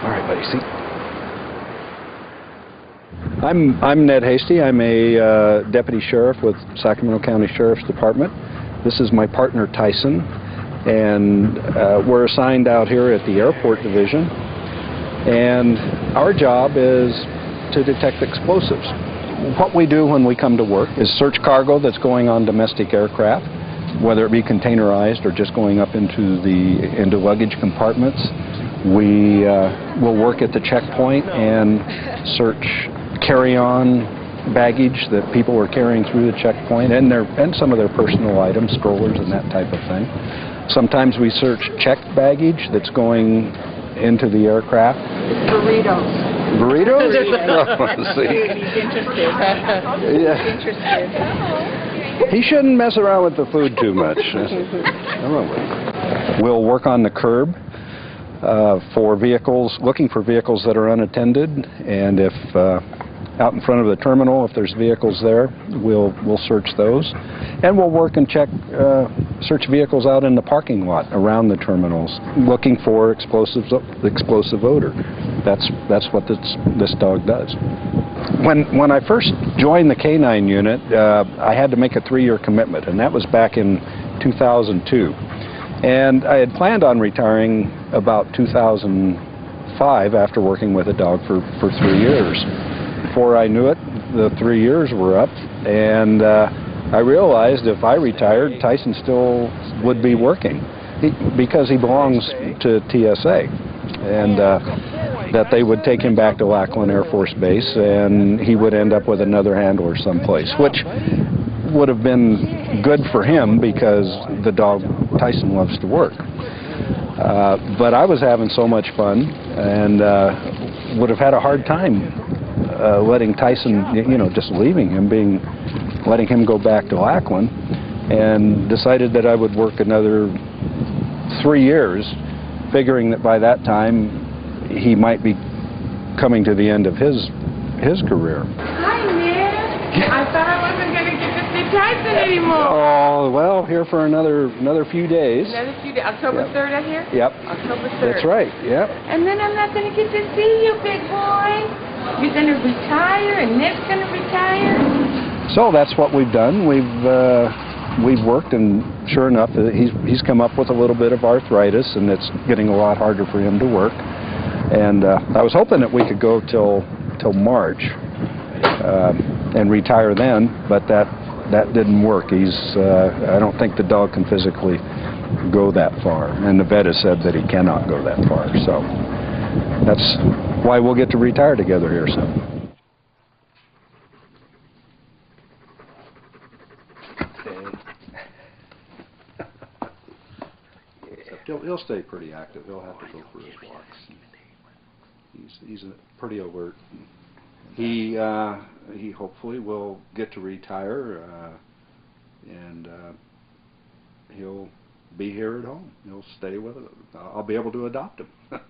Tracy. I'm, I'm Ned Heasty. I'm a uh, deputy sheriff with Sacramento County Sheriff's Department. This is my partner Tyson, and uh, we're assigned out here at the Airport Division. And our job is to detect explosives. What we do when we come to work is search cargo that's going on domestic aircraft, whether it be containerized or just going up into the into luggage compartments. We uh, will work at the checkpoint and search carry-on baggage that people are carrying through the checkpoint and their and some of their personal items, strollers and that type of thing. Sometimes we search checked baggage that's going into the aircraft. Burritos. Burritos? Oh, see. He's interested. Yeah. interested. He shouldn't mess around with the food too much. We'll work on the curb uh, for vehicles, looking for vehicles that are unattended, and if uh, out in front of the terminal, if there's vehicles there, we'll we'll search those, and we'll work and check, uh, search vehicles out in the parking lot around the terminals, looking for explosives, explosive odor. That's that's what this this dog does. When when I first joined the canine unit, uh, I had to make a three-year commitment, and that was back in 2002. And I had planned on retiring about 2005 after working with a dog for, for three years. Before I knew it, the three years were up, and uh, I realized if I retired, Tyson still would be working he, because he belongs to TSA, and uh, that they would take him back to Lackland Air Force Base, and he would end up with another handler someplace, which would have been good for him because the dog Tyson loves to work. Uh, but I was having so much fun and uh, would have had a hard time uh, letting Tyson, you know, just leaving him, being, letting him go back to Lackland, and decided that I would work another three years, figuring that by that time he might be coming to the end of his his career. Hi, Ned. I thought I wasn't going to get Tyson anymore. Oh well, here for another another few days. Another few days. October Yep. 3rd, I hear? Yep, October 3rd. that's right. Yep. And then I'm not going to get to see you, big boy. You're going to retire, and Ned's going to retire. So that's what we've done. We've uh, we've worked, and sure enough, uh, he's he's come up with a little bit of arthritis, and it's getting a lot harder for him to work. And uh, I was hoping that we could go till till March uh, and retire then, but that that didn't work. He's uh, I don't think the dog can physically go that far, and the vet has said that he cannot go that far. So that's why we'll get to retire together here soon. He'll, he'll stay pretty active. He'll have to go for his walks. He's he's a- pretty alert. He uh, he hopefully will get to retire, uh, and uh, he'll be here at home. He'll stay with us. I'll be able to adopt him.